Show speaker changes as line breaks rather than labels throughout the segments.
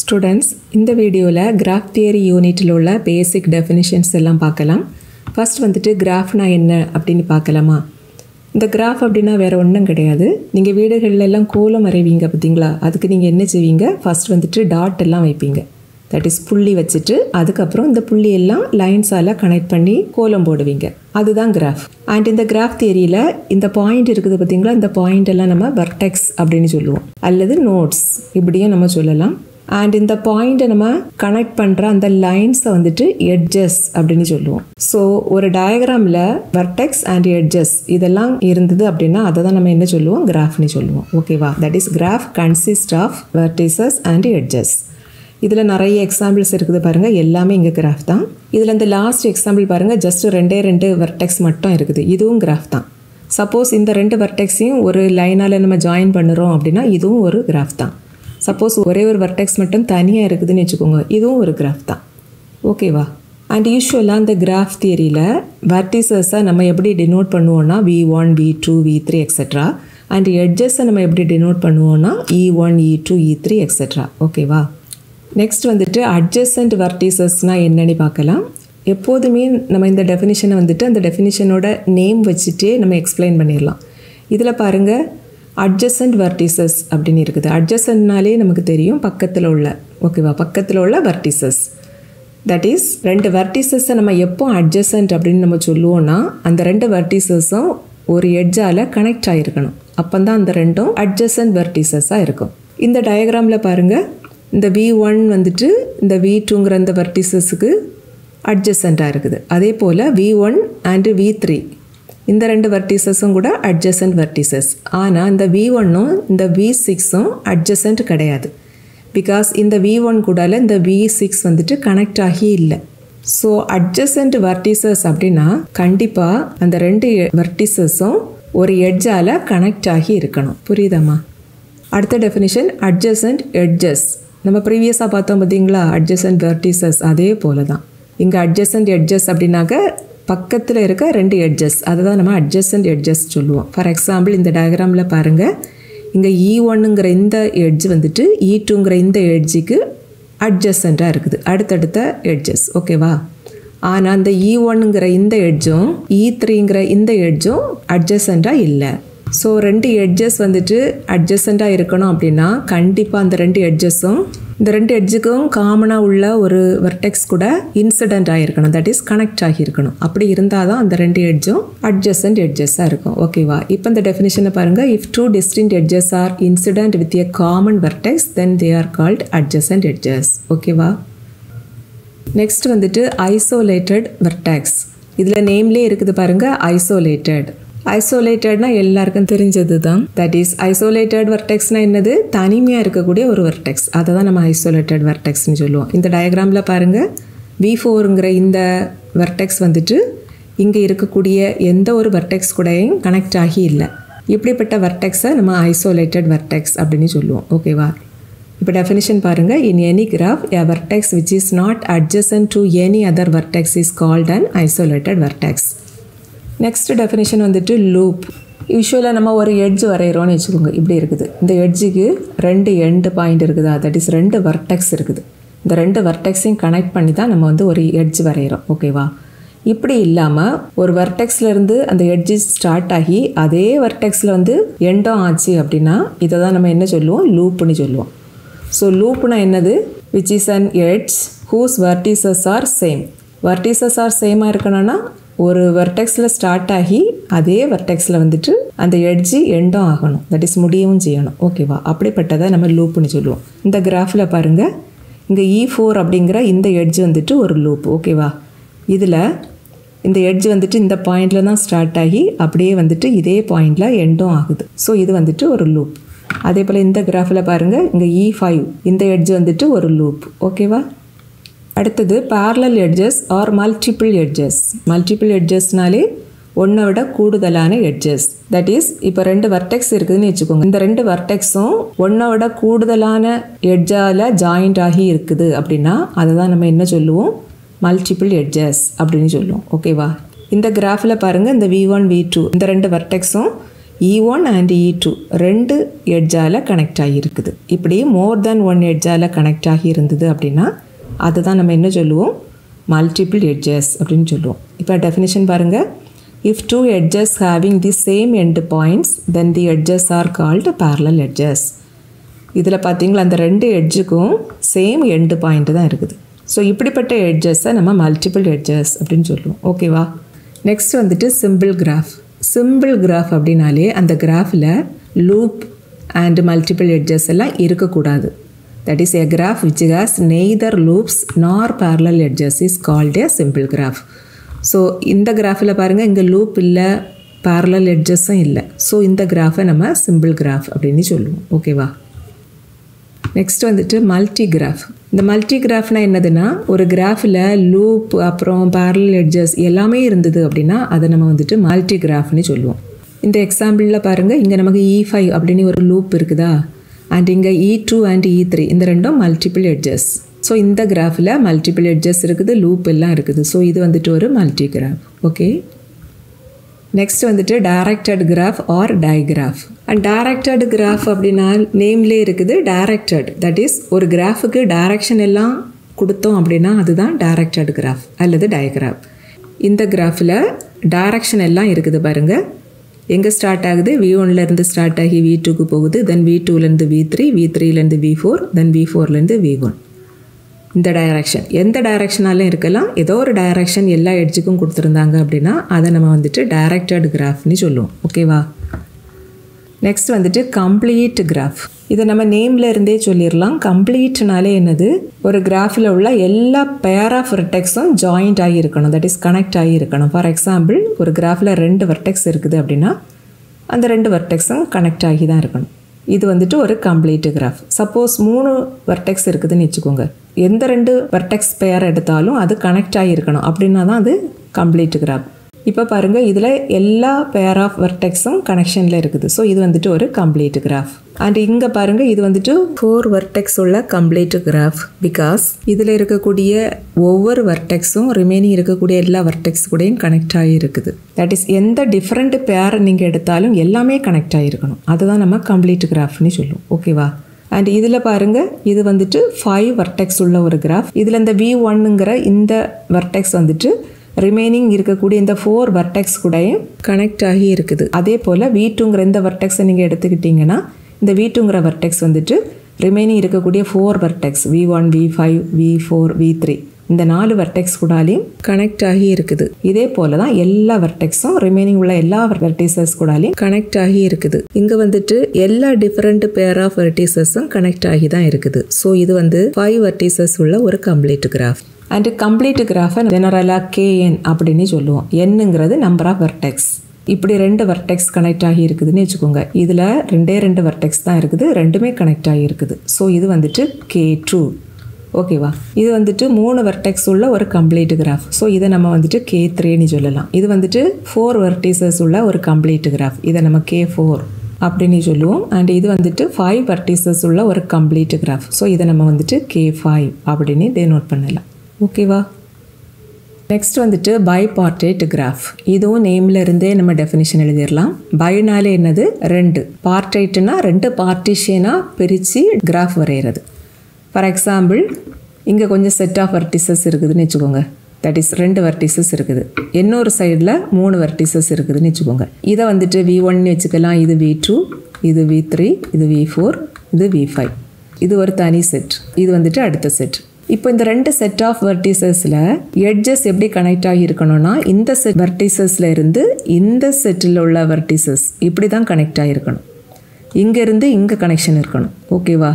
Students இந்த வீடியோவில் graph theory யூனிட்டில் உள்ள பேசிக் டெஃபினிஷன்ஸ் எல்லாம் பார்க்கலாம். ஃபர்ஸ்ட் வந்துட்டு கிராஃப்னா என்ன அப்படின்னு பார்க்கலாமா? இந்த கிராஃப் அப்படின்னா வேறு ஒன்றும் கிடையாது. நீங்கள் வீடுகளில் எல்லாம் கோலம் வரைவீங்க பார்த்தீங்களா? அதுக்கு நீங்கள் என்ன செய்வீங்க? ஃபர்ஸ்ட் வந்துட்டு டாட் எல்லாம் வைப்பீங்க. தட் இஸ் புள்ளி வச்சுட்டு அதுக்கப்புறம் இந்த புள்ளி எல்லாம் லைன்ஸால் கனெக்ட் பண்ணி கோலம் போடுவீங்க. அதுதான் கிராஃப் அண்ட் இந்த கிராஃப் தியரியில் இந்த பாயிண்ட் இருக்குது பார்த்தீங்களா? இந்த பாயிண்ட் எல்லாம் நம்ம வர்டெக்ஸ் அப்படின்னு சொல்லுவோம். அல்லது நோட்ஸ் இப்படியும் நம்ம சொல்லலாம். அண்ட் இந்த பாயிண்ட்டை நம்ம கனெக்ட் பண்ணுற அந்த லைன்ஸை வந்துட்டு எட்ஜஸ் அப்படின்னு சொல்லுவோம். ஸோ ஒரு டயக்ராமில் வர்டெக்ஸ் அண்ட் எட்ஜஸ் இதெல்லாம் இருந்தது அப்படின்னா அதை தான் நம்ம என்ன சொல்லுவோம்? கிராஃப்னு சொல்லுவோம். ஓகேவா that is graph consist of vertices and edges இதில் நிறைய எக்ஸாம்பிள்ஸ் இருக்குது பாருங்கள் எல்லாமே இங்கே கிராஃப் தான். இதில் இந்த லாஸ்ட் எக்ஸாம்பிள் பாருங்கள் ஜஸ்ட் ரெண்டே ரெண்டு வெர்டெக்ஸ் மட்டும் இருக்குது. இதுவும் கிராஃப் தான். சப்போஸ் இந்த ரெண்டு வெர்டெக்ஸையும் ஒரு லைனால் நம்ம ஜாயின் பண்ணுறோம் அப்படின்னா இதுவும் ஒரு கிராஃப் தான். சப்போஸ் ஒரே ஒரு வர்டெக்ஸ் மட்டும் தனியாக இருக்குதுன்னு வச்சுக்கோங்க. இதுவும் ஒரு கிராஃப் தான். ஓகேவா அண்ட் யூஸ்வலாக இந்த கிராஃப் தியரியில் வர்டிசஸை நம்ம எப்படி டினோட் பண்ணுவோம்னா V one V two V three etcetera and எட்ஜஸை நம்ம எப்படி டினோட் பண்ணுவோம்னா E one E two E three etcetera ஓகேவா நெக்ஸ்ட் வந்துட்டு அட்ஜஸ்டன்ட் வர்டிசஸ்னால் என்னன்னு பார்க்கலாம். எப்போதுமே நம்ம இந்த டெஃபினிஷனை வந்துட்டு அந்த டெஃபினிஷனோட நேம் வச்சுட்டே நம்ம எக்ஸ்பிளைன் பண்ணிடலாம். இதில் பாருங்கள் அட்ஜசன்ட் வர்டிசஸ் அப்படின்னு இருக்குது. அட்ஜசன்ட்னாலே நமக்கு தெரியும் பக்கத்தில் உள்ள. ஓகேவா பக்கத்தில் உள்ள வர்டிசஸ் தட் இஸ் ரெண்டு வர்டிசஸை நம்ம எப்போ அட்ஜசன்ட் அப்படின்னு நம்ம சொல்லுவோம்னா அந்த ரெண்டு வர்டிசஸும் ஒரு எட்ஜால் கனெக்ட் ஆகிருக்கணும் அப்போ தான் அந்த ரெண்டும் அட்ஜசன்ட் வர்டிசஸாக இருக்கும். இந்த டயக்ராமில் பாருங்கள் இந்த வி ஒன் வந்துட்டு இந்த வி டூங்கிற அந்த வர்டிசஸுக்கு அட்ஜசண்ட்டாக இருக்குது. அதே போல் V one and V three இந்த ரெண்டு வர்டிசஸும் கூட அட்ஜசன்ட் வர்டிசஸ் ஆனால் இந்த வி ஒன்னும் இந்த வி சிக்ஸும் அட்ஜசன்ட் கிடையாது. பிகாஸ் இந்த வி ஒன் கூடால இந்த வி சிக்ஸ் வந்துட்டு கனெக்ட் ஆகி இல்லை. ஸோ அட்ஜசன்ட் வர்டிசஸ் அப்படின்னா கண்டிப்பாக அந்த ரெண்டு வர்டிசஸும் ஒரு எட்ஜால் கனெக்ட் ஆகி இருக்கணும். புரியுதாம்மா? அடுத்த டெஃபினிஷன் அட்ஜசன்ட் எட்ஜஸ் நம்ம ப்ரீவியஸாக பார்த்தோம் பார்த்தீங்களா அட்ஜசன்ட் வெர்டிசஸ் அதே போல தான் இங்கே அட்ஜசன்ட் எட்ஜஸ் அப்படின்னாக்க பக்கத்தில் இருக்க ரெண்டு எட்ஜஸ் அதை தான் நம்ம அட்ஜஸ்டன்ட் எட்ஜஸ் சொல்லுவோம். ஃபார் எக்ஸாம்பிள் இந்த டயக்ராமில் பாருங்கள் இங்கே இ e ஒன்னுங்கிற இந்த எட்ஜ் வந்துட்டு e இ டூங்கிற இந்த எட்ஜுக்கு அட்ஜஸ்டண்ட்டாக இருக்குது. அடுத்தடுத்த எட்ஜஸ் ஓகேவா ஆனால் அந்த e இ ஒன்னுங்கிற இந்த எட்ஜும் இ த்ரீங்கிற இந்த எட்ஜும் அட்ஜஸ்டண்ட்டாக இல்லை. ஸோ ரெண்டு எட்ஜஸ் வந்துட்டு அட்ஜஸ்டண்ட்டாக இருக்கணும் அப்படின்னா கண்டிப்பாக அந்த ரெண்டு எட்ஜஸும் இந்த ரெண்டு எட்ஜுக்கும் காமனாக உள்ள ஒரு வெர்டெக்ஸ் கூட இன்சிடென்ட் ஆகிருக்கணும் தட் இஸ் கனெக்ட் ஆகியிருக்கணும். அப்படி இருந்தால் தான் அந்த ரெண்டு எட்ஜும் அட்ஜஸ்டன்ட் எட்ஜஸாக இருக்கும். ஓகேவா இப்போ இந்த டெஃபினேஷனை பாருங்கள் if two distinct edges are incident with a common vertex then they are called adjacent edges ஓகேவா நெக்ஸ்ட் வந்துட்டு ஐசோலேட்டட் வெர்டெக்ஸ் இதில் நேம்லேயே இருக்குது பாருங்கள் ஐசோலேட்டட் ஐசோலேட்டட்னா எல்லாருக்கும் தெரிஞ்சது தான் தட் இஸ் ஐசோலேட்டட் வர்டெக்ஸ்னா என்னது? தனிமையாக இருக்கக்கூடிய ஒரு வர்டெக்ஸ் அதை தான் நம்ம ஐசோலேட்டட் வர்டெக்ஸ்னு சொல்லுவோம். இந்த டயக்ராமில் பாருங்கள் வி ஃபோருங்கிற இந்த வர்டெக்ஸ் வந்துட்டு இங்கே இருக்கக்கூடிய எந்த ஒரு வர்டெக்ஸ் கூடயும் கனெக்ட் ஆகி இல்லை. இப்படிப்பட்ட வர்டெக்ஸை நம்ம ஐசோலேட்டட் வர்டெக்ஸ் அப்படின்னு சொல்லுவோம். ஓகேவா இப்போ டெஃபினிஷன் பாருங்கள் in any graph a vertex which is not adjacent to any other vertex is called an isolated vertex next definition வந்துட்டு லூப் யூஸ்வலாக நம்ம ஒரு எட்ஜ் வரைகிறோன்னு வச்சுக்கோங்க. இப்படி இருக்குது. இந்த எட்ஜுக்கு ரெண்டு எண்டு பாயிண்ட் இருக்குதா? தட் இஸ் ரெண்டு வர்டெக்ஸ் இருக்குது. இந்த ரெண்டு வர்டெக்ஸையும் கனெக்ட் பண்ணி தான் நம்ம வந்து ஒரு எட்ஜ் வரைகிறோம் ஓகேவா இப்படி இல்லாமல் ஒரு வர்டெக்ஸ்லேருந்து அந்த எட்ஜு ஸ்டார்ட் ஆகி அதே வர்டெக்ஸில் வந்து எண்டும் ஆச்சு அப்படின்னா இதை தான் நம்ம என்ன சொல்லுவோம்? லூப்புன்னு சொல்லுவோம். ஸோ லூப்னா என்னது? Which is an edge whose vertices are same vertices are சேமாக இருக்கணும்னா ஒரு வெர்டெக்ஸில் ஸ்டார்ட் ஆகி அதே வெர்டெக்ஸில் வந்துட்டு அந்த எட்ஜு எண்டும் ஆகணும். தட் இஸ் முடியவும் செய்யணும். ஓகேவா அப்படிப்பட்டதை நம்ம லூப்புன்னு சொல்லுவோம். இந்த கிராஃபில் பாருங்கள் இங்கே இ e ஃபோர் அப்படிங்கிற இந்த எட்ஜ் வந்துட்டு ஒரு லூப் ஓகேவா இதில் இந்த எட்ஜ் வந்துட்டு இந்த பாயிண்டில் தான் ஸ்டார்ட் ஆகி அப்படியே வந்துட்டு இதே பாயிண்டில் எண்டும் ஆகுது. ஸோ இது வந்துட்டு ஒரு லூப் அதே போல் இந்த கிராஃபில் பாருங்கள் இங்கே இ e ஃபைவ் இந்த எட்ஜ் வந்துட்டு ஒரு லூப் ஓகேவா அடுத்தது parallel edges or multiple edges multiple எட்ஜஸ்னாலே ஒன்றை விட கூடுதலான எட்ஜஸ் தட் இஸ் இப்போ ரெண்டு வர்டெக்ஸ் இருக்குதுன்னு வச்சுக்கோங்க. இந்த ரெண்டு வர்டெக்ஸும் ஒன்றை விட கூடுதலான எட்ஜால் ஜாயிண்ட் ஆகி இருக்குது அப்படின்னா அதை தான் நம்ம என்ன சொல்லுவோம்? மல்டிபிள் எட்ஜஸ் அப்படின்னு சொல்லுவோம். ஓகேவா இந்த கிராஃபில் பாருங்கள் இந்த வி ஒன் வி டூ இந்த ரெண்டு வர்டெக்ஸும் E one and E two ரெண்டு எட்ஜால் கனெக்ட் ஆகியிருக்குது. இப்படி மோர் தென் ஒன் எட்ஜால் கனெக்ட் ஆகி இருந்தது அப்படின்னா அதுதான் நம்ம என்ன சொல்லுவோம்? மல்டிபிள் எட்ஜஸ் அப்படின்னு சொல்லுவோம். இப்போ டெஃபினிஷன் பாருங்கள் if two edges having the same end points then the edges are called parallel edges இதில் பார்த்தீங்களா அந்த ரெண்டு எட்ஜுக்கும் சேம் எண்டு பாயிண்ட் தான் இருக்குது. ஸோ இப்படிப்பட்ட எட்ஜஸை நம்ம மல்டிபிள் எட்ஜஸ் அப்படின்னு சொல்லுவோம். ஓகேவா நெக்ஸ்ட் வந்துட்டு சிம்பிள் கிராஃப் சிம்பிள் கிராஃப் அப்படின்னாலே அந்த கிராஃபில் லூப் அண்ட் மல்டிபிள் எட்ஜஸ் எல்லாம் இருக்கக்கூடாது. That is a graph which has neither loops nor parallel edges is called a simple graph so இந்த கிராஃபில் பாருங்கள் இங்கே லூப் இல்லை பேரலல் எட்ஜஸும் இல்லை. ஸோ இந்த கிராஃபை நம்ம சிம்பிள் கிராஃப் அப்படின்னு சொல்லுவோம். ஓகேவா நெக்ஸ்ட் வந்துட்டு மல்டி கிராஃப் இந்த மல்டி கிராஃப்னால் என்னதுன்னா ஒரு கிராஃபில் லூப் அப்புறம் பேரலல் எட்ஜஸ் எல்லாமே இருந்தது அப்படின்னா அதை நம்ம வந்துட்டு மல்டி கிராஃப்னு சொல்லுவோம். இந்த எக்ஸாம்பிளில் பாருங்கள் இங்கே நமக்கு e இ ஃபைவ் அப்படின்னு ஒரு லூப் இருக்குதா? அண்ட் இங்கே E two and E three இந்த ரெண்டும் மல்டிபிள் எட்ஜஸ் ஸோ இந்த கிராஃபில் மல்டிபிள் எட்ஜஸ் இருக்குது லூப் எல்லாம் இருக்குது. ஸோ இது வந்துட்டு ஒரு மல்டி கிராஃப் ஓகே நெக்ஸ்ட் வந்துட்டு directed graph or digraph and directed graph அப்படின்னா நேம்லே இருக்குது டைரக்டட் தட் இஸ் ஒரு கிராஃபுக்கு டைரக்ஷன் எல்லாம் கொடுத்தோம் அப்படின்னா அதுதான் டைரக்டட் கிராஃப் அல்லது டயக்ராஃப் இந்த கிராஃபில் டைரக்ஷன் எல்லாம் இருக்குது பாருங்கள் எங்கே ஸ்டார்ட் ஆகுது? வி ஒன்லேருந்து ஸ்டார்ட் ஆகி வி டூக்கு போகுது. தென் வி டூலேருந்து வி த்ரீ வி த்ரீலேருந்து வி ஃபோர் தென் வி ஃபோர்லேருந்து வி ஒன் இந்த டைரக்ஷன் எந்த டைரக்ஷனாலும் இருக்கலாம். ஏதோ ஒரு டைரக்ஷன் எல்லா எட்ஜுக்கும் கொடுத்துருந்தாங்க அப்படின்னா அதை நம்ம வந்துட்டு டைரக்டட் கிராஃப்னு சொல்லுவோம். ஓகேவா நெக்ஸ்ட் வந்துட்டு கம்ப்ளீட் கிராஃப் இதை நம்ம நேம்ல இருந்தே சொல்லிடலாம் கம்ப்ளீட்னாலே என்னது? ஒரு கிராஃபில் உள்ள எல்லா பேர் ஆஃப் வெர்டெக்ஸும் ஜாயிண்ட் ஆகி இருக்கணும். தட் இஸ் கனெக்ட் ஆகி இருக்கணும். ஃபார் எக்ஸாம்பிள் ஒரு கிராஃபில் ரெண்டு வெர்டெக்ஸ் இருக்குது அப்படின்னா அந்த ரெண்டு வெர்டெக்ஸும் கனெக்ட் ஆகி தான் இருக்கணும். இது வந்துட்டு ஒரு கம்ப்ளீட் கிராஃப் சப்போஸ் மூணு வெர்டெக்ஸ் இருக்குதுன்னு வச்சுக்கோங்க. எந்த ரெண்டு வெர்டெக்ஸ் பேர் எடுத்தாலும் அது கனெக்ட் ஆகி இருக்கணும். அப்படின்னா தான் அது கம்ப்ளீட் கிராஃப் இப்போ பாருங்கள் இதில் எல்லா பேர் ஆஃப் வெர்டெக்ஸும் கனெக்ஷனில் இருக்குது. ஸோ இது வந்துட்டு ஒரு கம்ப்ளீட் கிராஃப் அண்ட் இங்கே பாருங்கள் இது வந்துட்டு ஃபோர் வெர்டெக்ஸ் உள்ள கம்ப்ளீட் கிராஃப் பிகாஸ் இதில் இருக்கக்கூடிய ஒவ்வொரு வெர்டெக்ஸும் ரிமைனிங் இருக்கக்கூடிய எல்லா வெர்டெக்ஸ் கூடயும் கனெக்ட் ஆகி இருக்குது தட் இஸ் எந்த டிஃப்ரெண்ட் பேரை நீங்கள் எடுத்தாலும் எல்லாமே கனெக்ட் ஆகிருக்கணும் அதுதான் நம்ம கம்ப்ளீட் கிராஃப்னு சொல்லுவோம். ஓகேவா அண்ட் இதில் பாருங்கள் இது வந்துட்டு ஃபைவ் வர்டெக்ஸ் உள்ள ஒரு கிராஃப் இதில் இந்த வி ஒன்னுங்கிற இந்த வர்டெக்ஸ் வந்துட்டு ரிமைனிங் இருக்கக்கூடிய இந்த ஃபோர் வர்டெக்ஸ் கூடயும் கனெக்ட் ஆகி இருக்குது. அதே போல் வி டூங்கிற இந்த வர்டெக்ஸை நீங்கள் எடுத்துக்கிட்டிங்கன்னா இந்த வி டூங்கிற வர்டெக்ஸ் வந்துட்டு ரிமைனிங் இருக்கக்கூடிய four vertex V one V five V four V three இந்த நாலு வர்டெக்ஸ் கூடாலையும் கனெக்ட் ஆகி இருக்குது. இதே போல தான் எல்லா வர்டெக்ஸும் ரிமைனிங் உள்ள எல்லா வெர்டிசஸ் கூடாலையும் கனெக்ட் ஆகி இருக்குது. இங்கே வந்துட்டு எல்லா டிஃப்ரெண்ட் பேர் ஆஃப் வெர்டிசஸும் கனெக்ட் ஆகி தான் இருக்குது. ஸோ இது வந்து ஃபைவ் வெர்டிசஸ் உள்ள ஒரு கம்ப்ளீட் கிராஃப் அண்டு கம்ப்ளீட் கிராஃபை ஜெனரலாக கேஎன் அப்படின்னு சொல்லுவோம். என்னங்கிறது நம்பர் ஆஃப் வெர்டெக்ஸ் இப்படி ரெண்டு வர்டெக்ஸ் கனெக்ட் ஆகி இருக்குதுன்னு வச்சுக்கோங்க. இதில் ரெண்டே ரெண்டு வர்டெக்ஸ் தான் இருக்குது. ரெண்டுமே கனெக்ட் ஆகி இருக்குது. ஸோ இது வந்துட்டு கே டூ ஓகேவா இது வந்துட்டு மூணு வெர்டெக்ஸ் உள்ள ஒரு கம்ப்ளீட் கிராஃப் ஸோ இதை நம்ம வந்துட்டு கே த்ரீன்னு சொல்லலாம். இது வந்துட்டு ஃபோர் வெர்டிசஸ் உள்ள ஒரு கம்ப்ளீட் கிராஃப் இதை நம்ம கே ஃபோர் அப்படின்னு சொல்லுவோம். அண்ட் இது வந்துட்டு ஃபைவ் வெர்டிசஸ் உள்ள ஒரு கம்ப்ளீட் கிராஃப் ஸோ இதை நம்ம வந்துட்டு கே ஃபைவ் அப்படின்னு டெனோட் பண்ணலாம். ஓகேவா? நெக்ஸ்ட் வந்துட்டு பை பார்ட்டேட் கிராஃப் இதுவும் நேமில் இருந்தே நம்ம டெஃபினிஷன் எழுதிடலாம். பைனாலே என்னது? ரெண்டு. பார்ட்டேட்னா ரெண்டு பார்ட்டிஷியனாக பிரித்து கிராஃப் வரைகிறது ஃபார் எக்ஸாம்பிள் இங்கே கொஞ்சம் செட் ஆஃப் வர்டிசஸ் இருக்குதுன்னு வச்சுக்கோங்க. தட் இஸ் ரெண்டு வர்டிசஸ் இருக்குது. இன்னொரு சைடில் மூணு வர்டிசஸ் இருக்குதுன்னு வச்சுக்கோங்க. இதை வந்துட்டு வி ஒன்னு வச்சுக்கலாம். இது வி டூ இது வி த்ரீ இது வி ஃபோர் இது வி ஃபைவ் இது ஒரு தனி செட் இது வந்துட்டு அடுத்த செட் இப்போ இந்த ரெண்டு செட் ஆஃப் வெர்டிசஸில் எட்ஜஸ் எப்படி கனெக்ட் ஆகி இருக்கணும்னா இந்த செட் வெர்டிசஸில் இருந்து இந்த செட்டில் உள்ள வெர்டிசஸ் இப்படி தான் கனெக்ட் ஆகிருக்கணும் இங்கேருந்து இங்கே கனெக்ஷன் இருக்கணும். ஓகேவா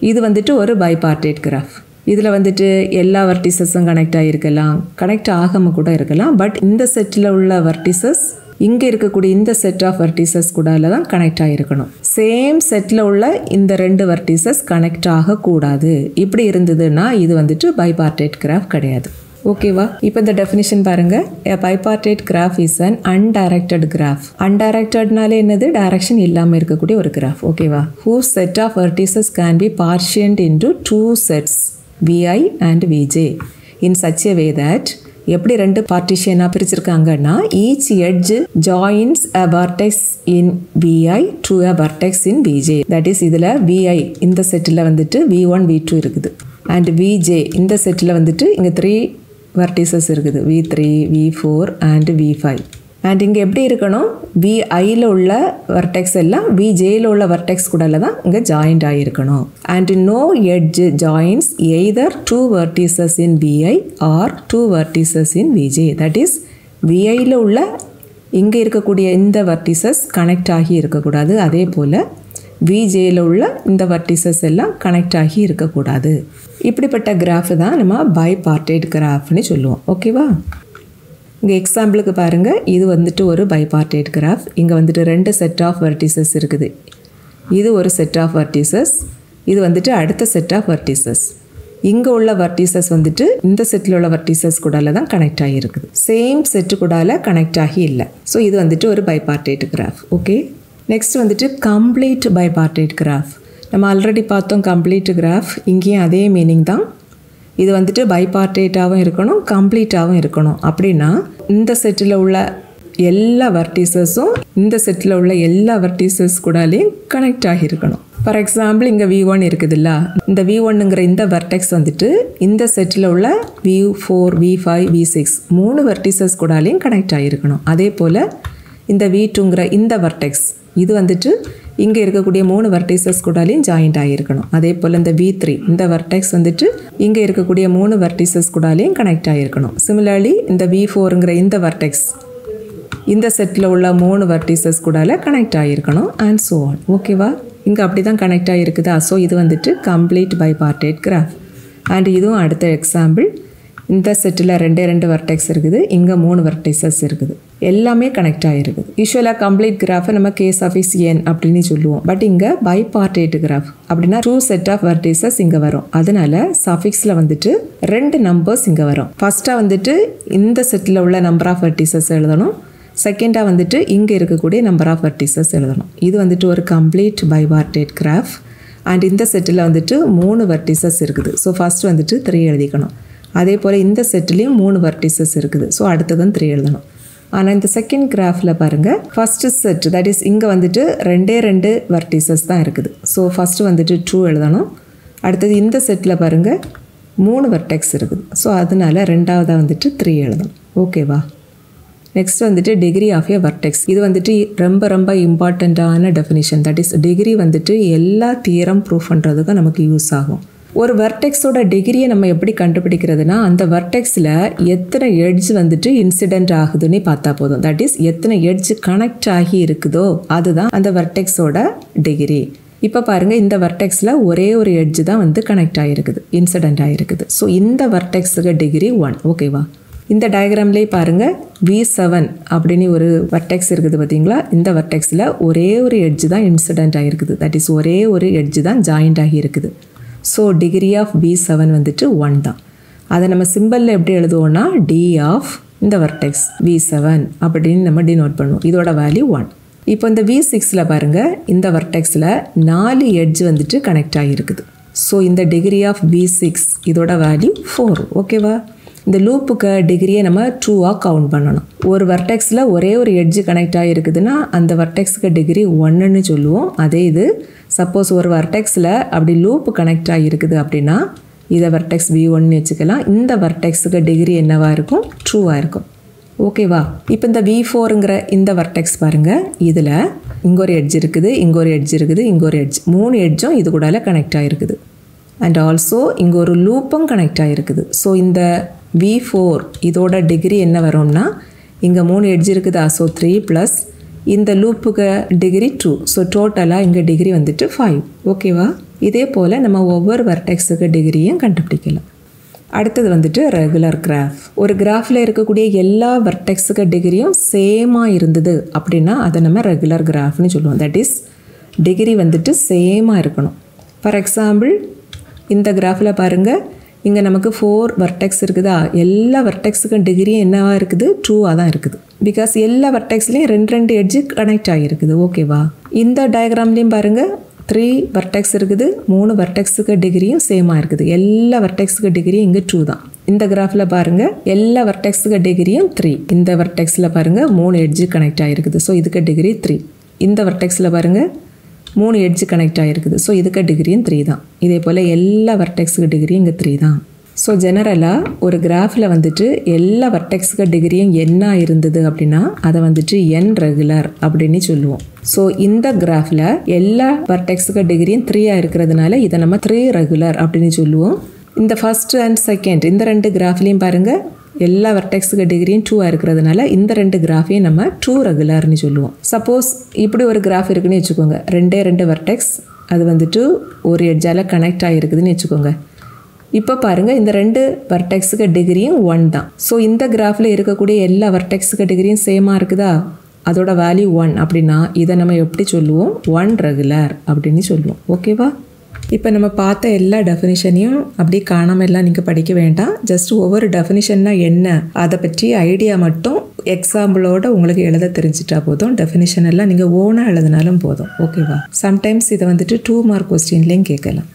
இது வந்துட்டு ஒரு பைபார்டேட் கிராஃப் இதில் வந்துட்டு எல்லா வர்டிசஸும் கனெக்ட் ஆகிருக்கலாம் கனெக்ட் ஆகாமல் கூட இருக்கலாம். பட் இந்த செட்டில் உள்ள வர்டிசஸ் இங்கே இருக்கக்கூடிய இந்த செட் ஆஃப் வர்டிசஸ் கூட தான் கனெக்ட் ஆகிருக்கணும் சேம் செட்டில் உள்ள இந்த ரெண்டு வர்டிசஸ் கனெக்ட் ஆகக்கூடாது. இப்படி இருந்ததுன்னா இது வந்துட்டு பைபார்டேட் கிராஃப் கிடையாது. ஓகேவா இப்போ இந்த டெஃபினிஷன் பாருங்க. A bipartite graph is an undirected graph. Undirectedனாலே என்னது? டைரக்ஷன் இல்லாமல் இருக்கக்கூடிய ஒரு கிராஃப் ஓகேவா who set of vertices can be partitioned into two sets VI and VJ in such a way that எப்படி ரெண்டு பார்ட்டிஷனாக பிரிச்சிருக்காங்கன்னா each edge joins a vertex in VI to a vertex in VJ that is இதில் VI இந்த செட்டில் வந்துட்டு V one V two இருக்குது. And VJ இந்த செட்டில் வந்துட்டு இங்கே த்ரீ வர்டிசஸ் இருக்குது. V three V four and V five and இங்கே எப்படி இருக்கணும்? வி ஐயில் உள்ள வர்டெக்ஸ் எல்லாம் வி ஜேயில் உள்ள வர்டெக்ஸ் கூடல தான் இங்கே joint ஆகியிருக்கணும் and no edge joins either two vertices in VI or two vertices in VJ that is விஐயில் உள்ள இங்கே இருக்கக்கூடிய இந்த வர்டிசஸ் கனெக்ட் ஆகி இருக்கக்கூடாது. அதே போல் விஜேயில் உள்ள இந்த வர்டிசஸ் எல்லாம் கனெக்ட் ஆகி இருக்கக்கூடாது. இப்படிப்பட்ட கிராஃப் தான் நம்ம பை பார்ட்டேட் கிராஃப்னு சொல்லுவோம். ஓகேவா இங்கே எக்ஸாம்பிளுக்கு பாருங்கள் இது வந்துட்டு ஒரு பைபார்டேட் கிராஃப் இங்கே வந்துட்டு ரெண்டு செட் ஆஃப் வர்டிசஸ் இருக்குது. இது ஒரு செட் ஆஃப் வர்டிசஸ் இது வந்துட்டு அடுத்த செட் ஆஃப் வர்டிசஸ் இங்கே உள்ள வர்டிசஸ் வந்துட்டு இந்த செட்டில் உள்ள வர்டிசஸ் கூடால தான் கனெக்ட் ஆகியிருக்குது. சேம் செட்டு கூடால கனெக்ட் ஆகி இல்லை. ஸோ இது வந்துட்டு ஒரு பைபார்டேட் கிராஃப் ஓகே நெக்ஸ்ட் வந்துட்டு கம்ப்ளீட் பைபார்டேட் கிராஃப் நம்ம ஆல்ரெடி பார்த்தோம் கம்ப்ளீட் கிராஃப் இங்கேயும் அதே மீனிங் தான். இது வந்துட்டு பைபார்டேட்டாகவும் இருக்கணும் கம்ப்ளீட்டாகவும் இருக்கணும். அப்படின்னா இந்த செட்டில் உள்ள எல்லா வர்டிசஸும் இந்த செட்டில் உள்ள எல்லா வர்டிசஸ் கூடாலையும் கனெக்ட் ஆகியிருக்கணும். ஃபார் எக்ஸாம்பிள் இங்கே வி ஒன் இருக்குதுல்ல? இந்த வி ஒன்னுங்கிற இந்த வர்டெக்ஸ் வந்துட்டு இந்த செட்டில் உள்ள V four V five V six மூணு வர்டிசஸ் கூடாலையும் கனெக்ட் ஆகியிருக்கணும். அதே போல் இந்த வி டூங்கிற இந்த வர்டெக்ஸ் இது வந்துட்டு இங்கே இருக்கக்கூடிய மூணு வர்டிசஸ் கூடாலையும் ஜாயிண்ட் ஆகியிருக்கணும் அதே போல் இந்த வி த்ரீ இந்த வர்டெக்ஸ் வந்துட்டு இங்கே இருக்கக்கூடிய மூணு வர்டிசஸ் கூடாலையும் கனெக்ட் ஆகியிருக்கணும் சிமிலர்லி இந்த வி ஃபோருங்கிற இந்த வர்டெக்ஸ் இந்த செட்டில் உள்ள மூணு வர்டிசஸ் கூடால கனெக்ட் ஆகியிருக்கணும் அண்ட் ஸோ ஆன் ஓகேவா இங்கே அப்படி தான் கனெக்ட் ஆகிருக்குதா ஸோ இது வந்துட்டு complete bipartite graph and இதுவும் அடுத்த எக்ஸாம்பிள் இந்த செட்டில் ரெண்டே ரெண்டு வர்டெக்ஸ் இருக்குது இங்கே மூணு வர்டெக்ஸஸ் இருக்குது. எல்லாமே கனெக்ட் ஆகிருக்குது. யூஸ்வலாக கம்ப்ளீட் கிராஃபை நம்ம கேஸ் ஆஃபீஸ் என் அப்படின்னு சொல்லுவோம். பட் இங்கே பை பார்ட்டேட் கிராஃப் அப்படின்னா டூ செட் ஆஃப் வர்டேசஸ் இங்கே வரும். அதனால சஃபிக்ஸில் வந்துட்டு ரெண்டு நம்பர்ஸ் இங்கே வரும். ஃபஸ்ட்டாக வந்துட்டு இந்த செட்டில் உள்ள நம்பர் ஆஃப் வர்டிசஸ் எழுதணும். செகண்டாக வந்துட்டு இங்கே இருக்கக்கூடிய நம்பர் ஆஃப் வர்டிசஸ் எழுதணும். இது வந்துட்டு ஒரு கம்ப்ளீட் பைபார்டேட் கிராஃப் அண்ட் இந்த செட்டில் வந்துட்டு மூணு வர்டிசஸ் இருக்குது. ஸோ ஃபஸ்ட் வந்துட்டு த்ரீ எழுதிக்கணும். அதே போல் இந்த செட்லேயும் மூணு வர்டிசஸ் இருக்குது. ஸோ அடுத்ததும் த்ரீ எழுதணும். ஆனால் இந்த செகண்ட் கிராஃபில் பாருங்கள் ஃபஸ்ட்டு செட் தட் இஸ் இங்கே வந்துட்டு ரெண்டே ரெண்டு வர்டிசஸ் தான் இருக்குது. ஸோ ஃபஸ்ட்டு வந்துட்டு டூ எழுதணும். அடுத்தது இந்த செட்டில் பாருங்கள் மூணு வர்டெக்ஸ் இருக்குது. ஸோ அதனால ரெண்டாவதாக வந்துட்டு த்ரீ எழுதணும். ஓகேவா நெக்ஸ்ட் வந்துட்டு டிகிரி ஆஃப் ஏ வர்டெக்ஸ் இது வந்துட்டு ரொம்ப ரொம்ப இம்பார்ட்டண்ட்டான டெஃபினிஷன் தட் இஸ் டிகிரி வந்துட்டு எல்லா தியரம் ப்ரூஃப் பண்ணுறதுக்கும் நமக்கு யூஸ் ஆகும். ஒரு வர்டெக்ஸோட டிகிரியை நம்ம எப்படி கண்டுபிடிக்கிறதுனா அந்த வர்டெக்ஸில் எத்தனை எட்ஜ் வந்துட்டு இன்சிடென்ட் ஆகுதுன்னு பார்த்தா போதும். தட் இஸ் எத்தனை எட்ஜ் கனெக்ட் ஆகி இருக்குதோ அதுதான் அந்த வர்டெக்ஸோட டிகிரி இப்போ பாருங்கள் இந்த வர்டெக்ஸில் ஒரே ஒரு எட்ஜ் தான் வந்து கனெக்ட் ஆகிருக்குது இன்சிடென்ட் ஆகிருக்குது ஸோ இந்த வர்டெக்ஸுக்கு டிகிரி ஒன் ஓகேவா இந்த டயக்ராம்லேயே பாருங்கள் வி செவன் அப்படின்னு ஒரு வர்டெக்ஸ் இருக்குது பார்த்தீங்களா இந்த வர்டெக்ஸில் ஒரே ஒரு எட்ஜ் தான் இன்சிடென்ட் ஆகிருக்குது தட் இஸ் ஒரே ஒரு எட்ஜ் தான் joint ஆகியிருக்குது so degree of P seven வந்துட்டு ஒன் தான். அதை நம்ம சிம்பிளில் எப்படி எழுதுவோம்னா டி ஆஃப் இந்த வர்டெக்ஸ் வி செவன் அப்படின்னு நம்ம டினோட் பண்ணுவோம். இதோட வேல்யூ ஒன் இப்போ இந்த வி சிக்ஸில் பாருங்கள் இந்த வர்டெக்ஸில் நாலு எட்ஜ் வந்துட்டு கனெக்ட் ஆகியிருக்குது. ஸோ இந்த டிகிரி ஆஃப் வி சிக்ஸ் இதோட வேல்யூ ஃபோர் ஓகேவா இந்த லூப்புக்கு டிகிரியை நம்ம டூவாக கவுண்ட் பண்ணணும். ஒரு வர்டெக்ஸில் ஒரே ஒரு எட்ஜு கனெக்ட் ஆகிருக்குதுன்னா அந்த வர்டெக்ஸுக்கு டிகிரி ஒன்றுன்னு சொல்லுவோம். அதே இது சப்போஸ் ஒரு வர்டெக்ஸில் அப்படி லூப் கனெக்ட் ஆகிருக்குது அப்படின்னா இதை வர்டெக்ஸ் வி ஒன்னு வச்சுக்கலாம். இந்த வர்டெக்ஸுக்கு டிகிரி என்னவாக இருக்கும்? ட்ரூவாக இருக்கும். ஓகேவா இப்போ இந்த வி ஃபோருங்கிற இந்த வர்டெக்ஸ் பாருங்கள் இதில் இங்கே ஒரு எட்ஜ் இருக்குது இங்கே ஒரு எட்ஜ் இருக்குது இங்கே ஒரு எட்ஜ் மூணு எட்ஜும் இது கூடால கனெக்ட் ஆகிருக்குது. அண்ட் ஆல்சோ இங்கே ஒரு லூப்பும் கனெக்ட் ஆகிருக்குது. ஸோ இந்த வி ஃபோர் இதோட டிகிரி என்ன வரும்னா இங்கே மூணு எட்ஜ் இருக்குதா. ஸோ த்ரீ ப்ளஸ் இந்த லூப்புக்கு டிகிரி டூ ஸோ டோட்டலாக இங்கே டிகிரி வந்துட்டு ஃபைவ் ஓகேவா இதே போல் நம்ம ஒவ்வொரு வர்டெக்ஸுக்கு டிகிரியும் கண்டுபிடிக்கலாம். அடுத்தது வந்துட்டு ரெகுலர் கிராஃப் ஒரு கிராஃபில் இருக்கக்கூடிய எல்லா வர்டெக்ஸுக்கு டிகிரியும் சேமாக இருந்தது அப்படின்னா அதை நம்ம ரெகுலர் கிராஃப்னு சொல்லுவோம். தட் இஸ் டிகிரி வந்துட்டு சேமாக இருக்கணும். ஃபார் எக்ஸாம்பிள் இந்த கிராஃபில் பாருங்கள் இங்கே நமக்கு ஃபோர் வர்டெக்ஸ் இருக்குதா? எல்லா வர்டெக்ஸுக்கும் டிகிரியும் என்னவாக இருக்குது? டூவாக தான் இருக்குது. பிகாஸ் எல்லா வர்டெக்ஸ்லேயும் ரெண்டு ரெண்டு எட்ஜு கனெக்ட் ஆகிருக்குது ஓகேவா இந்த டயக்ராம்லேயும் பாருங்கள் த்ரீ வர்டெக்ஸ் இருக்குது. மூணு வர்டெக்ஸுக்கு டிகிரியும் சேமாக இருக்குது. எல்லா வர்டெக்ஸுக்கு டிகிரியும் இங்கே டூ தான். இந்த கிராஃபில் பாருங்கள் எல்லா வர்டெக்ஸுக்கு டிகிரியும் த்ரீ இந்த வர்டெக்ஸில் பாருங்கள் மூணு எட்ஜு கனெக்ட் ஆகிருக்குது ஸோ இதுக்கு டிகிரி த்ரீ இந்த வர்டெக்ஸில் பாருங்கள் மூணு எட்ஜு கனெக்ட் ஆகிருக்குது ஸோ இதுக்கு டிகிரியும் த்ரீ தான். இதே போல் எல்லா வர்டெக்ஸுக்கு டிகிரியும் இங்கே த்ரீ தான். ஸோ ஜெனரலாக ஒரு கிராஃபில் வந்துட்டு எல்லா வர்டெக்ஸுக்கு டிகிரியும் என்ன இருந்தது அப்படின்னா அதை வந்துட்டு என் ரெகுலர் அப்படின்னு சொல்லுவோம். ஸோ இந்த கிராஃபில் எல்லா வர்டெக்ஸுக்கு டிகிரியும் த்ரீயாக இருக்கிறதுனால இதை நம்ம த்ரீ ரெகுலர் அப்படின்னு சொல்லுவோம். இந்த ஃபர்ஸ்ட் அண்ட் செகண்ட் இந்த ரெண்டு கிராஃப்லேயும் பாருங்கள் எல்லா வர்டெக்ஸுக்கு டிகிரியும் டூவாக இருக்கிறதுனால இந்த ரெண்டு கிராஃபையும் நம்ம டூ ரெகுலர்னு சொல்லுவோம். சப்போஸ் இப்படி ஒரு கிராஃப் இருக்குன்னு வச்சுக்கோங்க ரெண்டே ரெண்டு வர்டெக்ஸ் அது வந்துட்டு ஒரு எட்ஜால் கனெக்ட் ஆகிருக்குதுன்னு வச்சுக்கோங்க. இப்போ பாருங்கள் இந்த ரெண்டு வர்டெக்ஸுக்கு டிகிரியும் ஒன் தான். ஸோ இந்த கிராஃபில் இருக்கக்கூடிய எல்லா வர்டெக்ஸுக்கு டிகிரியும் சேமாக இருக்குதா? அதோட வேல்யூ ஒன் அப்படின்னா இதை நம்ம எப்படி சொல்லுவோம்? ஒன் ரெகுலர் அப்படின்னு சொல்லுவோம். ஓகேவா இப்போ நம்ம பார்த்த எல்லா டெஃபினிஷனையும் அப்படி காணாமல் எல்லாம் நீங்கள் படிக்க வேண்டாம். ஜஸ்ட் ஒவ்வொரு டெஃபினிஷன்னா என்ன? அதை பற்றி ஐடியா மட்டும் எக்ஸாம்பிளோட உங்களுக்கு எழுத தெரிஞ்சிட்டா போதும். டெஃபினிஷன் எல்லாம் நீங்கள் ஓனாக எழுதினாலும் போதும். ஓகேவா சம்டைம்ஸ் இதை வந்துட்டு டூ மார்க் கொஸ்டின்லேயும் கேட்கலாம்.